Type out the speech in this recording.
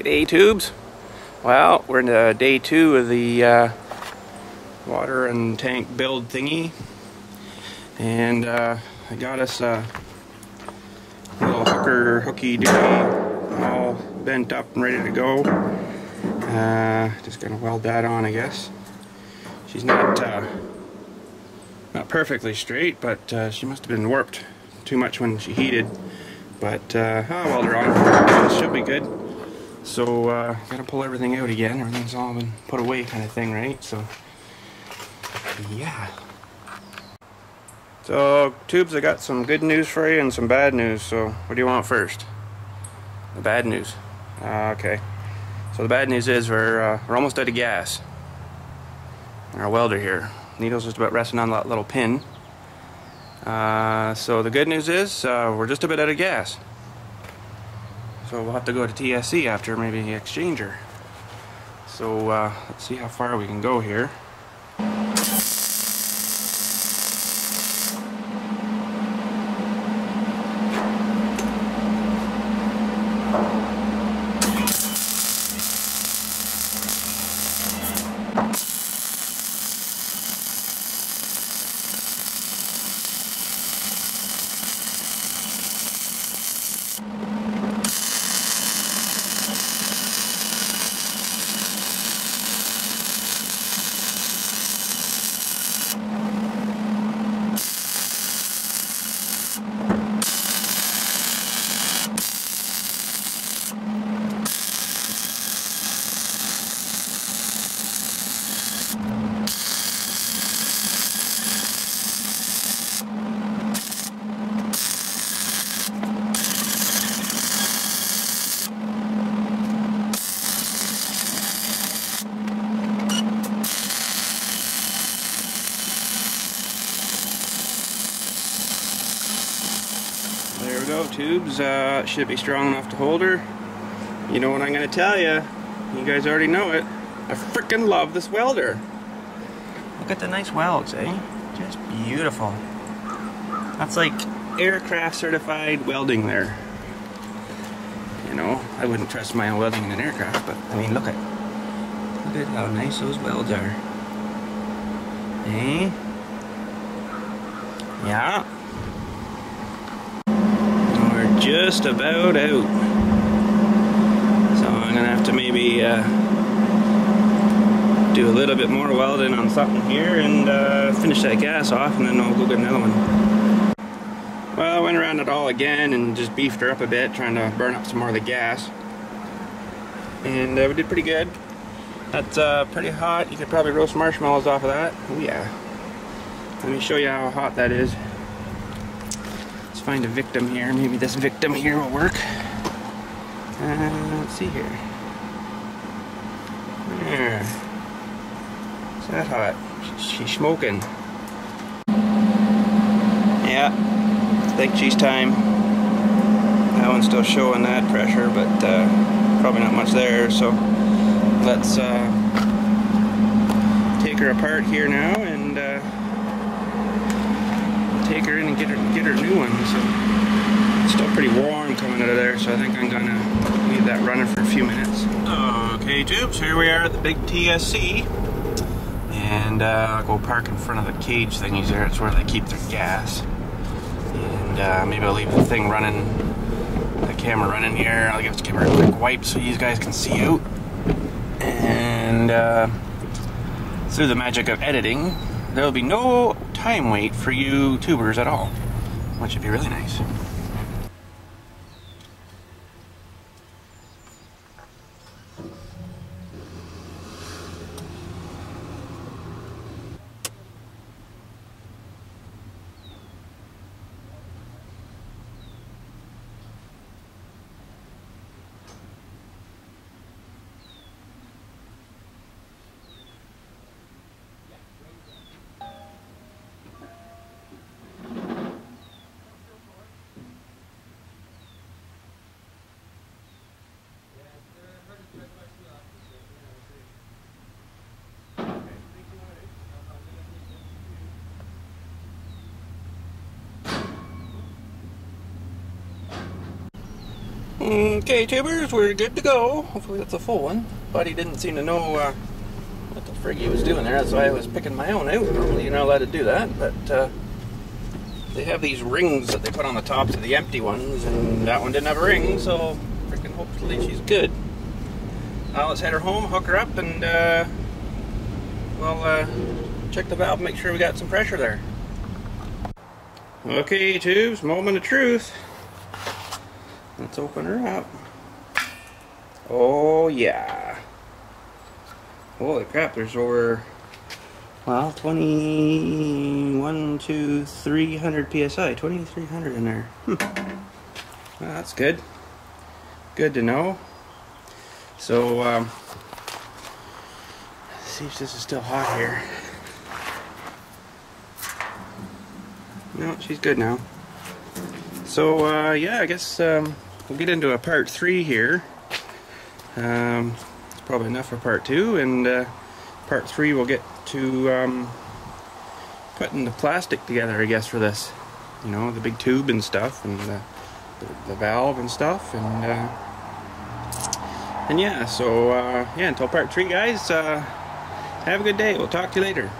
G'day tubes. Well, we're into day two of the uh, water and tank build thingy. And uh, I got us a little hooker hooky doody all bent up and ready to go. Uh, just gonna weld that on I guess. She's not uh, not perfectly straight, but uh, she must have been warped too much when she heated. But uh, I'll weld her on. It should be good. So, uh, gotta pull everything out again. Everything's all been put away kind of thing, right? So, yeah. So, Tubes, I got some good news for you and some bad news. So, what do you want first? The bad news. Uh, okay. So the bad news is we're, uh, we're almost out of gas. Our welder here. Needle's just about resting on that little pin. Uh, so the good news is uh, we're just a bit out of gas. So we'll have to go to TSC after maybe the exchanger. So uh, let's see how far we can go here. Go, tubes. Uh, should be strong enough to hold her. You know what I'm going to tell you. You guys already know it. I freaking love this welder. Look at the nice welds, eh? Just beautiful. That's like aircraft certified welding there. You know, I wouldn't trust my own welding in an aircraft, but I mean, look at look at how nice those welds are. Eh? Yeah. Just about out. So I'm gonna have to maybe uh, do a little bit more welding on something here and uh, finish that gas off and then I'll go get another one. Well, I went around it all again and just beefed her up a bit, trying to burn up some more of the gas. And uh, we did pretty good. That's uh, pretty hot. You could probably roast marshmallows off of that. Oh yeah. Let me show you how hot that is. Let's find a victim here. Maybe this victim here will work. Uh, let's see here. That hot? She's smoking. Yeah. I think she's time. That one's still showing that pressure, but uh, probably not much there. So let's uh, take her apart here now and take her in and get her get her new one. So it's still pretty warm coming out of there, so I think I'm gonna leave that running for a few minutes. Okay, tubes, here we are at the big TSC. And uh, I'll go park in front of the cage thingies there. It's where they keep their gas. And uh, maybe I'll leave the thing running, the camera running here. I'll give the camera a quick wipe so you guys can see out. And uh, through the magic of editing, there'll be no time wait for you tubers at all, which would be really nice. Okay, tubers, we're good to go. Hopefully that's a full one. Buddy didn't seem to know uh, what the frig he was doing there. That's why I was picking my own out. Normally you're not allowed to do that, but uh, they have these rings that they put on the tops of the empty ones, and that one didn't have a ring, so freaking hopefully she's good. Now let's head her home, hook her up, and uh, we'll uh, check the valve, make sure we got some pressure there. Okay, tubes, moment of truth. Let's open her up. Oh, yeah. Holy crap, there's over, well, 21, 2, 300 psi. 2300 in there. Hmm. Well, that's good. Good to know. So, um, see if this is still hot here. No, she's good now. So, uh, yeah, I guess um, we'll get into a part three here. Um, it's probably enough for part two, and uh, part three we'll get to um, putting the plastic together, I guess, for this. You know, the big tube and stuff, and the, the, the valve and stuff, and uh, and yeah. So uh, yeah, until part three, guys. Uh, have a good day. We'll talk to you later.